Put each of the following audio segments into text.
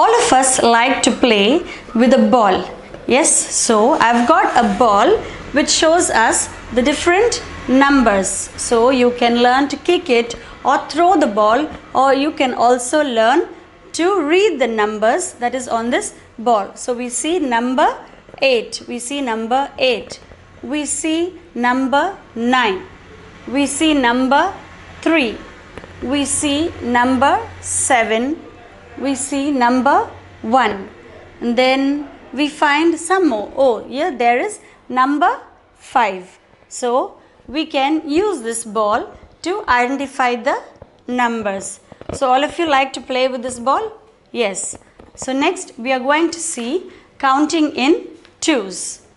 all of us like to play with a ball. Yes, so I've got a ball which shows us the different numbers. So you can learn to kick it or throw the ball or you can also learn to read the numbers that is on this ball. So we see number 8, we see number 8, we see number 9, we see number 3, we see number 7, we see number 1 and then we find some more. Oh here there is number 5 so we can use this ball to identify the numbers. So all of you like to play with this ball? Yes. So next we are going to see counting in twos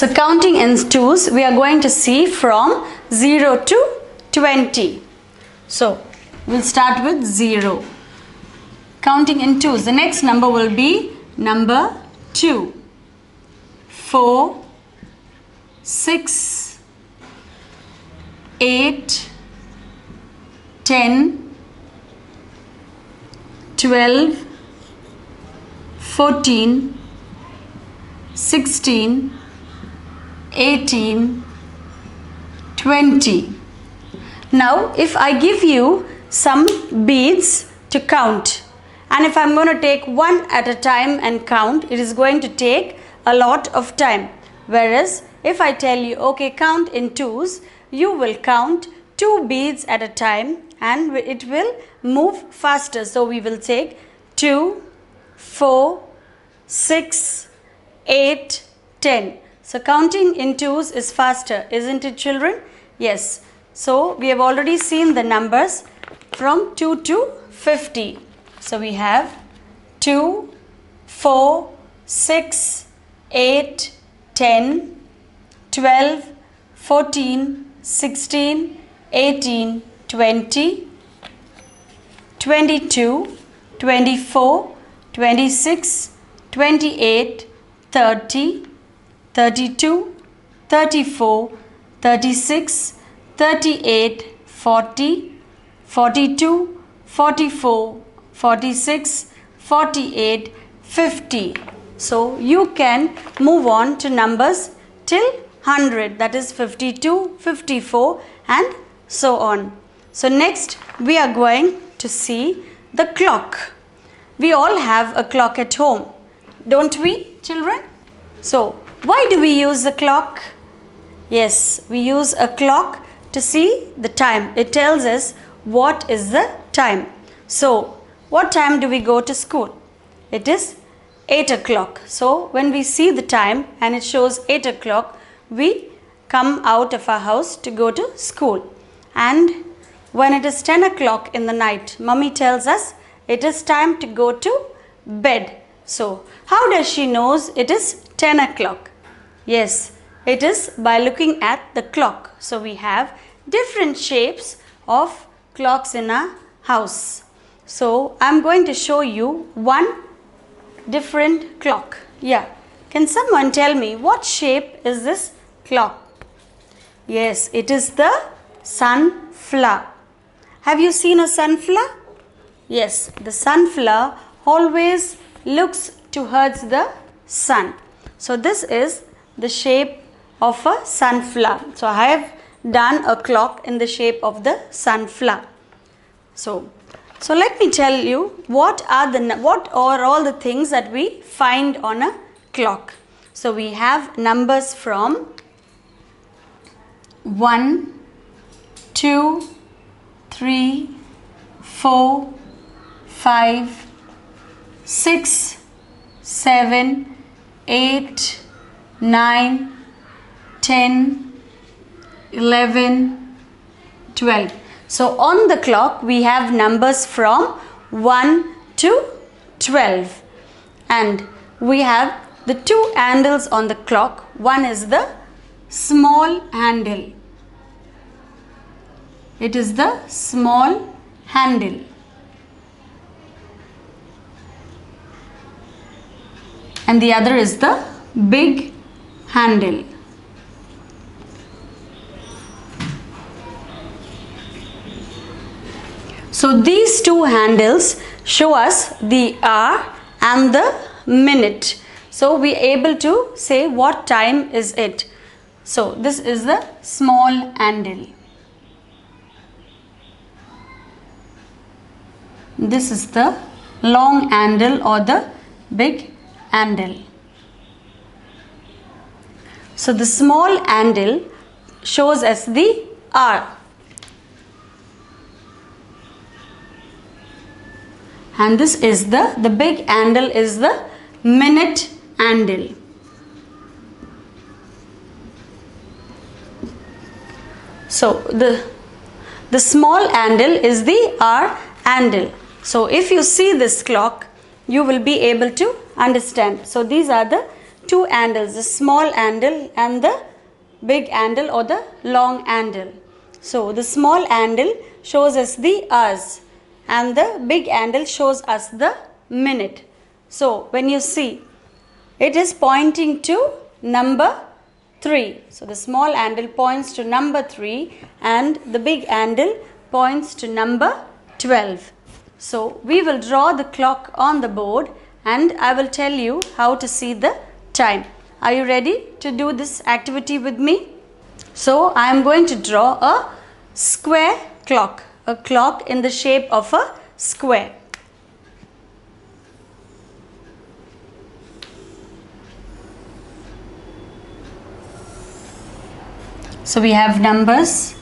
So counting in twos, we are going to see from 0 to 20. So we'll start with 0. Counting in twos, the next number will be number 2, 4, 6, 8, 10, 12, 14, 16, 18, 20. Now, if I give you some beads to count, and if I'm going to take one at a time and count, it is going to take a lot of time. Whereas, if I tell you, okay, count in twos, you will count two beads at a time and it will move faster. So, we will take 2, 4, 6, 8, 10. So counting in twos is faster, isn't it children? Yes. So we have already seen the numbers from 2 to 50. So we have 2, 4, 6, 8, 10, 12, 14, 16, 18, 20, 22, 24, 26, 28, 30, 32, 34, 36, 38, 40, 42, 44, 46, 48, 50. So you can move on to numbers till 100 that is 52, 54 and so on. So next we are going to see the clock. We all have a clock at home, don't we children? So why do we use the clock? Yes, we use a clock to see the time. It tells us what is the time. So, what time do we go to school? It is 8 o'clock. So, when we see the time and it shows 8 o'clock, we come out of our house to go to school. And when it is 10 o'clock in the night, mummy tells us it is time to go to bed. So, how does she knows it is 10 o'clock? Yes, it is by looking at the clock. So we have different shapes of clocks in a house. So I'm going to show you one different clock. Yeah. Can someone tell me what shape is this clock? Yes, it is the sunflower. Have you seen a sunflower? Yes, the sunflower always looks towards the sun. So this is the shape of a sunflower. So I have done a clock in the shape of the sunflower. So, so let me tell you what are the what are all the things that we find on a clock. So we have numbers from 1, 2, 3, 4, 5, 6, 7, 8, 9, 10, 11, 12. So on the clock we have numbers from 1 to 12 and we have the two handles on the clock. One is the small handle. It is the small handle. and the other is the big handle. So these two handles show us the hour and the minute. So we able to say what time is it. So this is the small handle. This is the long handle or the big handle. So the small handle shows us the R. And this is the, the big handle is the minute handle. So the, the small handle is the R handle. So if you see this clock, you will be able to understand. So these are the two handles, the small handle and the big handle or the long handle. So the small handle shows us the hours and the big handle shows us the minute. So when you see, it is pointing to number 3. So the small handle points to number 3 and the big handle points to number 12. So we will draw the clock on the board and I will tell you how to see the time. Are you ready to do this activity with me? So I am going to draw a square clock, a clock in the shape of a square. So we have numbers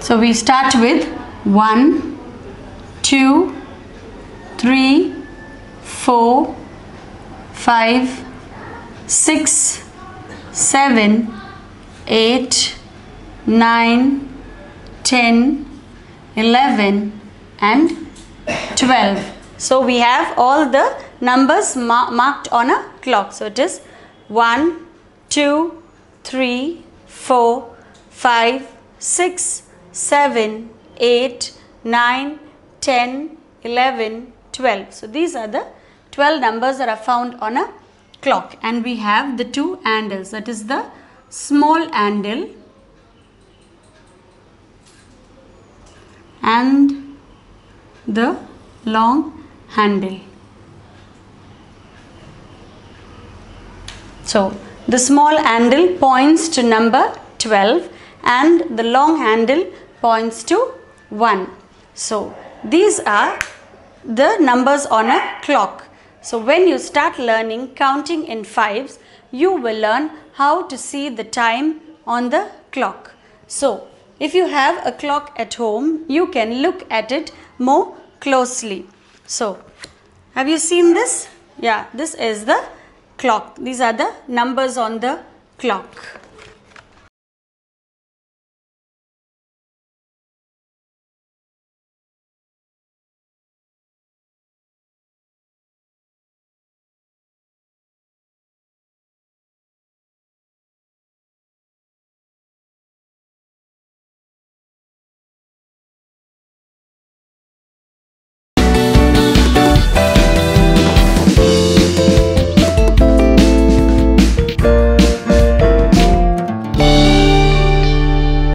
So we start with 1, 2, 3, 4, 5, 6, 7, 8, 9, 10, 11 and 12. So we have all the numbers mar marked on a clock. So it is 1, 2, 3, 4, 5, 6, 7, 8, 9, 10, 11, 12. So these are the 12 numbers that are found on a clock and we have the two handles that is the small handle and the long handle. So the small handle points to number 12 and the long handle points to 1. So these are the numbers on a clock. So when you start learning counting in fives, you will learn how to see the time on the clock. So if you have a clock at home, you can look at it more closely. So have you seen this? Yeah, this is the clock. These are the numbers on the clock.